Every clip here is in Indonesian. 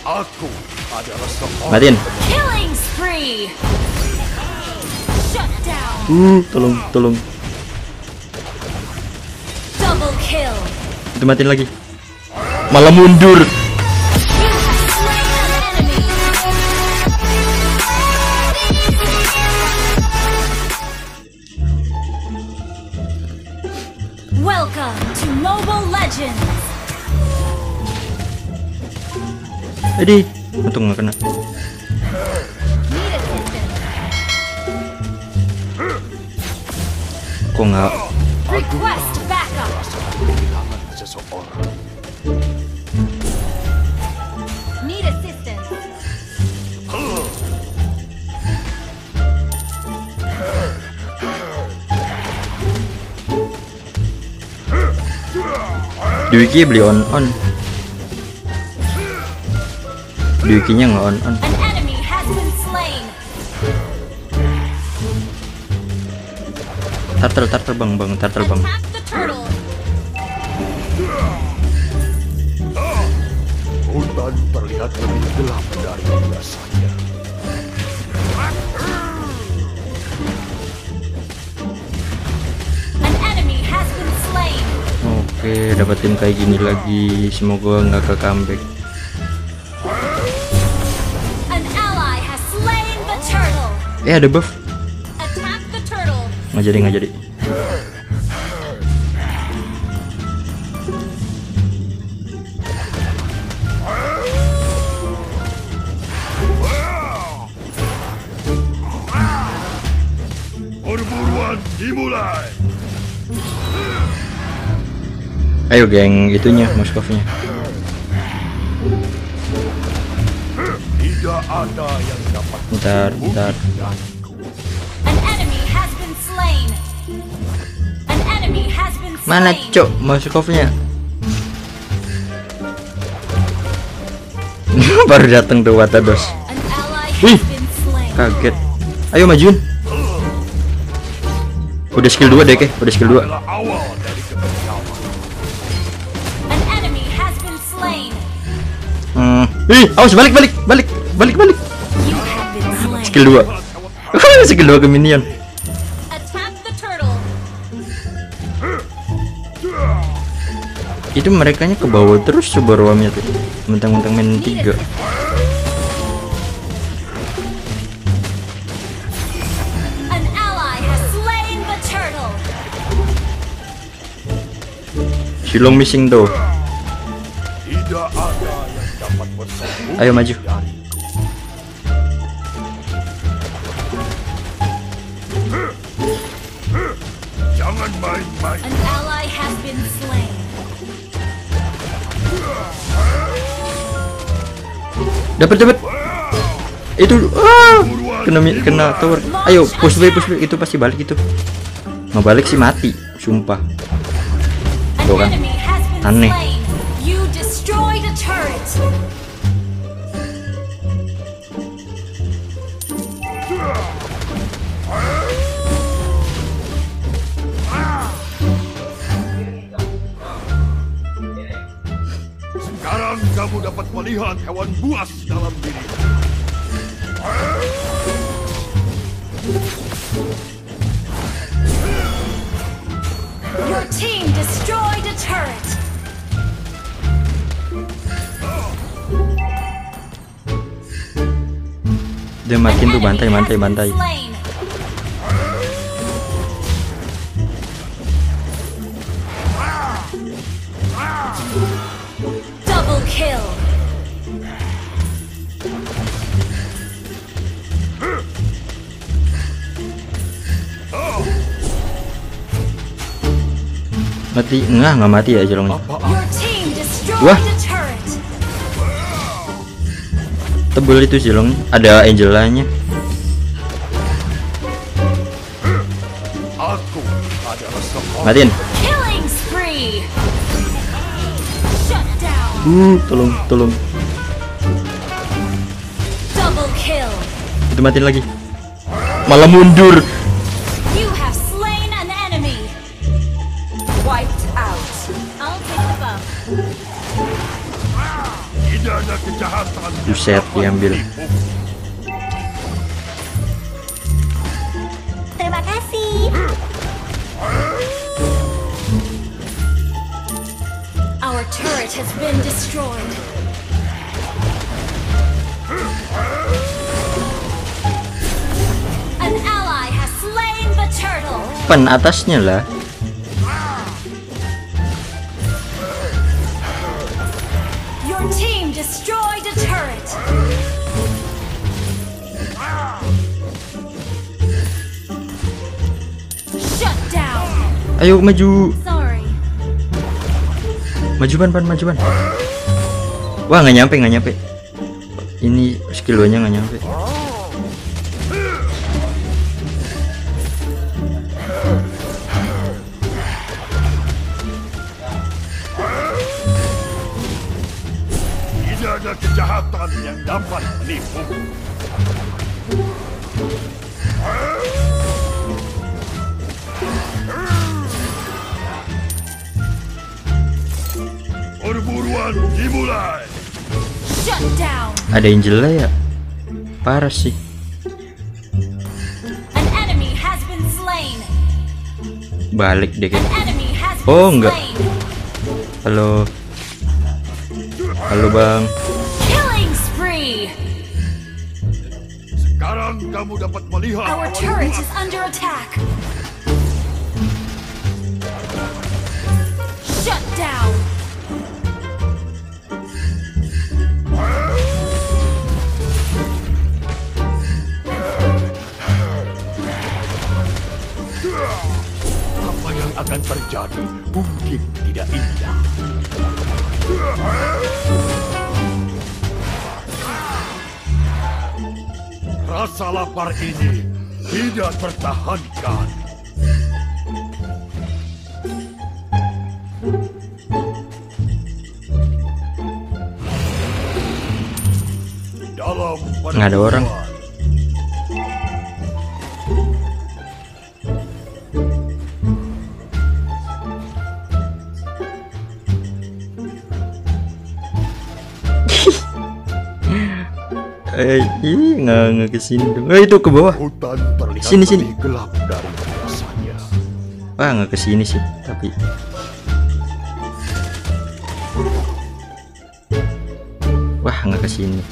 Aku adalah seorang Matiin. Killing spree. Shut down. Uh, tolong, tolong. Double kill. Itu matiin lagi. Malah mundur. Welcome to Mobile Legends. Jadi, untung nggak kena. Kok nggak? Duiki beli on on. Duikinya nggak on on. Turtle, turtle bang, bang, turtle bang. Hutan terlihat lebih gelap dari biasanya. An enemy has been slain. Oke, dapetin kayak gini lagi. Semoga nggak ke comeback. Eh ada buff. Nggak jadi, nggak jadi. Perburuan dimulai. Ayo geng, itunya Moskovnya. Tidak ada yang dapat Bentar, bentar. An enemy has been slain. An enemy has been slain. Mana cok Moskovnya? Baru datang tuh Watados. Wih. has been slain. Kaget. Ayo majuin. Udah skill 2 deh, ke. Udah skill 2. Adalah awal dari kekecewaan. An enemy has been slain. Hmm. Ih, awas balik balik balik balik balik. Skill 2. skill 2 ke minion. Itu mereka ke bawah terus coba ruamnya tuh. Mentang-mentang main 3. An ally has slain the turtle. Silong missing tuh. Tidak ada yang dapat bersembunyi Ayo maju. An ally has been slain. Dapat dapat. Itu ah, kena kena tower. Ayo push back push back itu pasti balik itu. Nggak balik sih mati, sumpah. Tuh kan. Aneh. Kamu dapat melihat hewan buas dalam diri. Your team destroyed a turret. Dia matiin tuh An bantai bantai bantai. Kill. Mati enggak enggak mati ya jelongnya. Wah. Tebel itu jelongnya. Ada Angelanya. Matiin. Uh, tolong tolong. Double kill. Itu matiin lagi. Malah mundur. You have turret has been destroyed. An ally has slain the turtle. Pan atasnya lah. Your team destroyed a turret. Shut down. Ayo maju. Sorry. Maju pan pan maju pan. Wah nggak nyampe nggak nyampe. Ini skill nggak nyampe. Tidak ada kejahatan yang dapat menipu. Perburuan dimulai. Shut down. Ada yang jelek ya. Parah sih. An enemy has been slain. Balik deh been Oh, enggak. Halo. Halo bang. Killing spree. Sekarang kamu dapat melihat Our turret is under attack. Shut down. Apa yang akan terjadi mungkin tidak indah. Rasa lapar ini tidak tertahankan. Nggak ada orang. Eh, ih, nggak nggak ke sini dong. Eh, itu ke bawah. Hutan Sini, sini. gelap dari. Wah, nggak ke sini sih. Tapi Wah, nggak ke sini.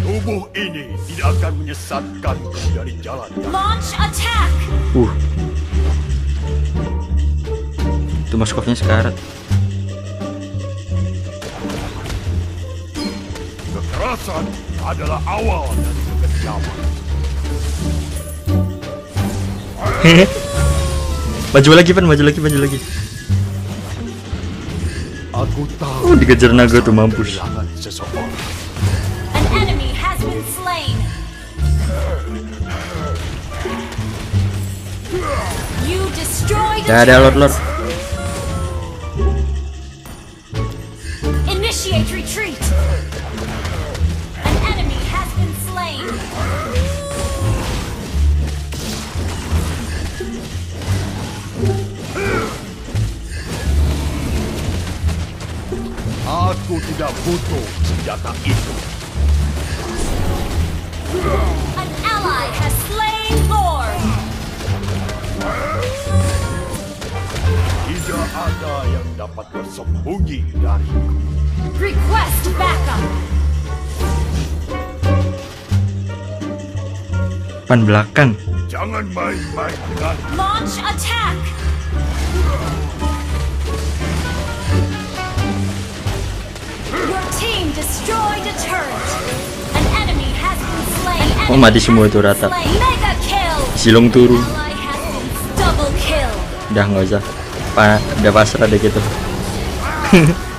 Tubuh ini tidak akan menyesatkanku dari jalan yang Launch attack. Uh. Itu Moskovnya sekarat. Kekerasan adalah awal dari kekejaman. maju lagi, Pan, maju lagi, maju lagi. Aku tahu Oh, dikejar naga tuh mampus. An enemy has been slain. You destroyed Ya ada lord lord. Initiate retreat. Tidak butuh senjata itu. An ally has slain Lord. Tidak ada yang dapat bersembunyi dariku. Request backup. Pan belakang. Jangan main-main dengan Launch attack. Oh, mati semua has itu been rata. Silong turun. Udah nggak usah. Pa, udah pasrah deh gitu.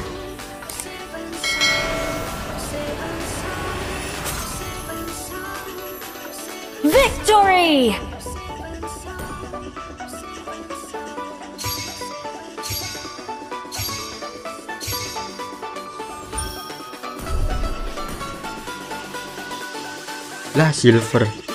Lah silver.